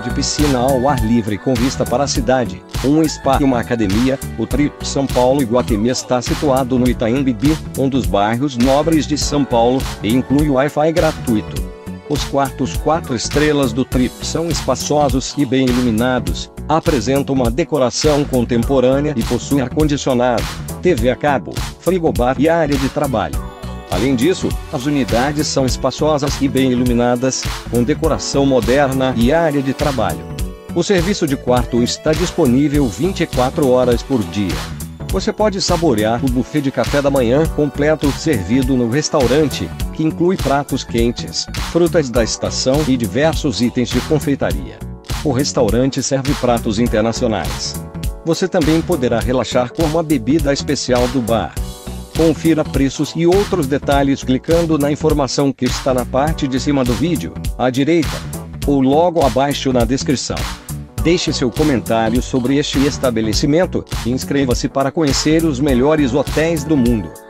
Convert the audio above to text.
de piscina ao ar livre com vista para a cidade, um spa e uma academia, o Trip São Paulo Iguatemi está situado no Itaim Bibi, um dos bairros nobres de São Paulo, e inclui Wi-Fi gratuito. Os quartos 4 estrelas do Trip são espaçosos e bem iluminados, apresentam uma decoração contemporânea e possuem ar-condicionado, TV a cabo, frigobar e área de trabalho. Além disso, as unidades são espaçosas e bem iluminadas, com decoração moderna e área de trabalho. O serviço de quarto está disponível 24 horas por dia. Você pode saborear o buffet de café da manhã completo servido no restaurante, que inclui pratos quentes, frutas da estação e diversos itens de confeitaria. O restaurante serve pratos internacionais. Você também poderá relaxar com uma bebida especial do bar. Confira preços e outros detalhes clicando na informação que está na parte de cima do vídeo, à direita, ou logo abaixo na descrição. Deixe seu comentário sobre este estabelecimento e inscreva-se para conhecer os melhores hotéis do mundo.